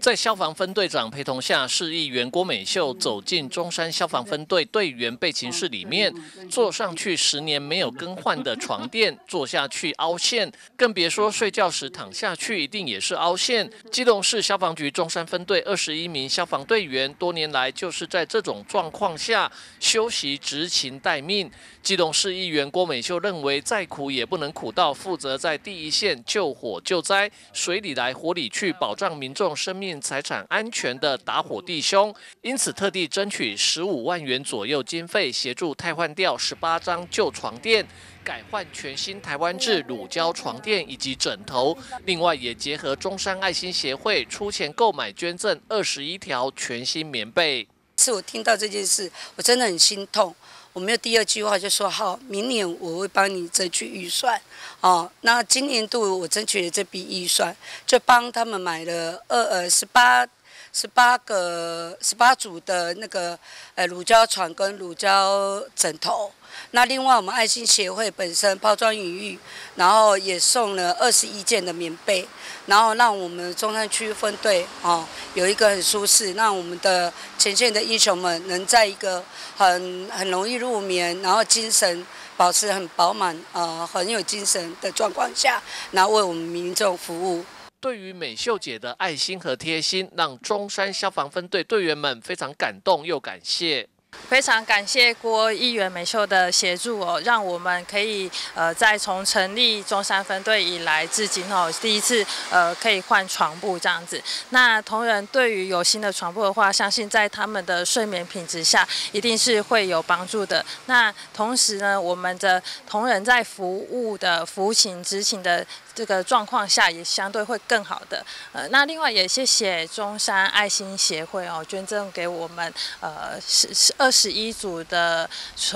在消防分队长陪同下，市议员郭美秀走进中山消防分队队员备勤室里面，坐上去十年没有更换的床垫，坐下去凹陷，更别说睡觉时躺下去，一定也是凹陷。基隆市消防局中山分队二十一名消防队员，多年来就是在这种状况下休息执勤待命。基隆市议员郭美秀认为，再苦也不能苦到负责在第一线救火救灾，水里来火里去，保障民众生命。财产安全的打火弟兄，因此特地争取十五万元左右经费，协助汰换掉十八张旧床垫，改换全新台湾制乳胶床垫以及枕头。另外，也结合中山爱心协会出钱购买捐赠二十一条全新棉被。是我听到这件事，我真的很心痛。我没有第二句话就说好，明年我会帮你争取预算，哦，那今年度我争取了这笔预算，就帮他们买了二呃十八十八个十八组的那个呃乳胶床跟乳胶枕头。那另外，我们爱心协会本身包装雨浴，然后也送了二十一件的棉被，然后让我们中山区分队哦有一个很舒适，让我们的前线的英雄们能在一个很很容易入眠，然后精神保持很饱满，呃很有精神的状况下，然后为我们民众服务。对于美秀姐的爱心和贴心，让中山消防分队队员们非常感动又感谢。非常感谢郭议员美秀的协助哦，让我们可以呃在从成立中山分队以来至今哦，第一次呃可以换床铺这样子。那同仁对于有新的床铺的话，相信在他们的睡眠品质下一定是会有帮助的。那同时呢，我们的同仁在服务的服勤执勤的这个状况下，也相对会更好的。呃，那另外也谢谢中山爱心协会哦，捐赠给我们呃是是二十。一组的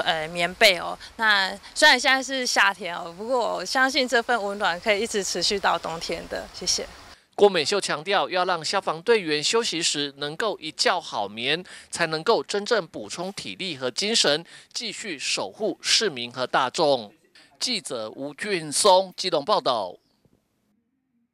呃棉被哦，那虽然现在是夏天哦，不过我相信这份温暖可以一直持续到冬天的。谢谢。郭美秀强调，要让消防队员休息时能够一觉好眠，才能够真正补充体力和精神，继续守护市民和大众。记者吴俊松机动报道。